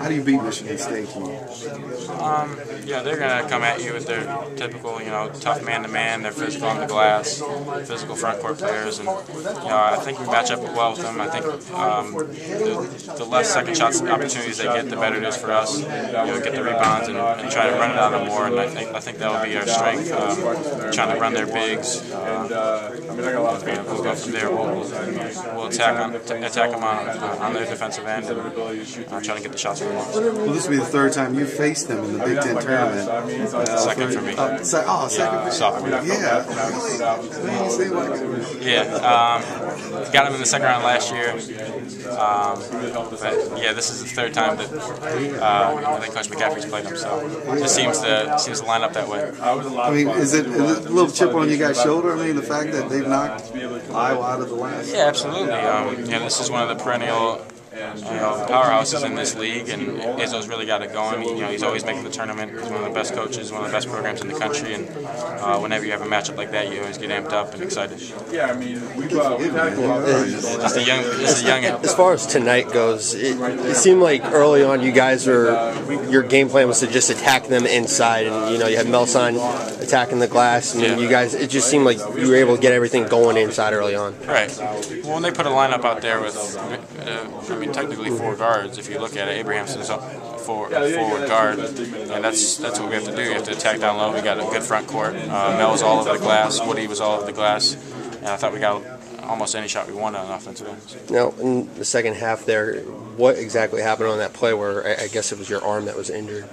How do you beat Michigan State? Um, yeah, they're going to come at you with their typical, you know, tough man-to-man. They're physical on the glass, physical front court players, and you know, I think we match up well with them. I think um, the, the, less second shots opportunities they get, the better it is for us. You know, get the rebounds and, and try to run it out of more. And I think I think that will be our strength. Um, trying to run their bigs. Uh, we'll go from there. We'll, we'll attack on, attack them on, on their defensive end and uh, try to get the shots we want. Well, this will be the third time you faced them in the Big Ten tournament. Uh, second for me. Uh, se oh, second yeah, for you. Yeah. Yeah. Um, got him in the second round last year. Um, but yeah, this is the third time that uh, I think Coach McCaffery's played him, so it just seems to seems to line up that way. I mean, is it, is it a little chip on you guys' shoulder? I mean, the fact that they've knocked Iowa out of the last. Yeah, absolutely. Um, you know, this is one of the perennial you know, powerhouses in this league, and Izzo's really got it going. You know, he's always making the tournament. He's one of the best coaches, one of the best programs in the country, and uh, whenever you have a matchup like that, you always get amped up and excited. Yeah, I mean, we've uh, we've had just a young, just a young. As far as tonight goes, it, it seemed like early on you guys were your game plan was to just attack them inside, and you know you had Melsahn attacking the glass, and Yeah. you guys it just seemed like you were able to get everything going inside early on. Right. Well, when they put a lineup out there with, uh, I mean, technically four guards. If you look at it, Abrahamson's up for forward guard, and that's that's what we have to do. You have to attack down low. We got a good front court. Uh, Mel was all over the glass. Woody was all over the glass, and I thought we got almost any shot we wanted on offensive end. Now in the second half, there, what exactly happened on that play where I, I guess it was your arm that was injured?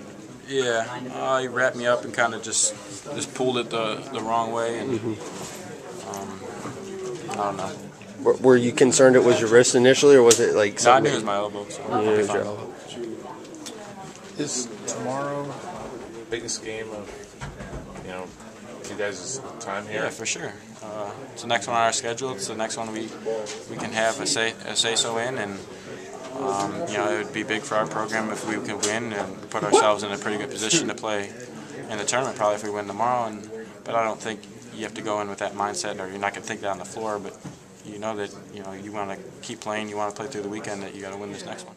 Yeah, uh, he wrapped me up and kind of just just pulled it the the wrong way, and um, I don't know. Were, were you concerned it was your wrist initially, or was it like No, I something? knew it was my elbow. So Yeah, I'll it be was fine. your elbow. Is tomorrow the biggest game of you know you guys' time here? Yeah, for sure. Uh, it's the next one on our schedule. It's the next one we we can have a say a say so in, and um, you know it would be big for our program if we can win and put ourselves in a pretty good position to play in the tournament. Probably if we win tomorrow, and but I don't think you have to go in with that mindset, or you're not going to think that on the floor. But you know that you know you want to keep playing, you want to play through the weekend, that you got to win this next one.